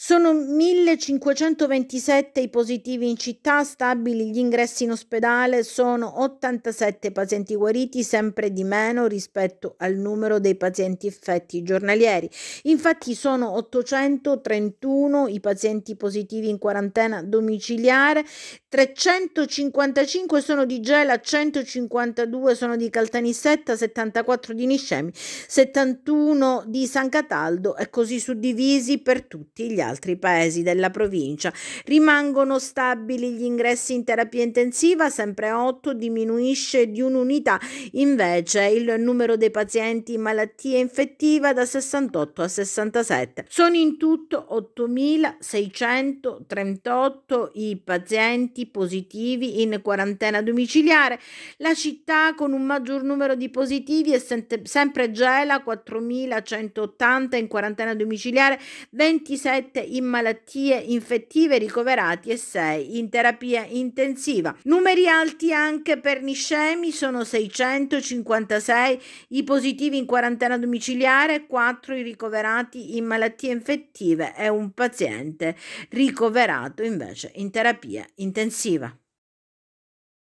Sono 1527 i positivi in città, stabili gli ingressi in ospedale, sono 87 pazienti guariti, sempre di meno rispetto al numero dei pazienti infetti giornalieri. Infatti sono 831 i pazienti positivi in quarantena domiciliare, 355 sono di Gela, 152 sono di Caltanissetta, 74 di Niscemi, 71 di San Cataldo e così suddivisi per tutti gli altri paesi della provincia. Rimangono stabili gli ingressi in terapia intensiva, sempre 8, diminuisce di un'unità invece il numero dei pazienti in malattia infettiva da 68 a 67. Sono in tutto 8.638 i pazienti positivi in quarantena domiciliare. La città con un maggior numero di positivi è sempre Gela, 4.180 in quarantena domiciliare, 27 in malattie infettive ricoverati e 6 in terapia intensiva. Numeri alti anche per Niscemi, sono 656 i positivi in quarantena domiciliare, 4 i ricoverati in malattie infettive e un paziente ricoverato invece in terapia intensiva.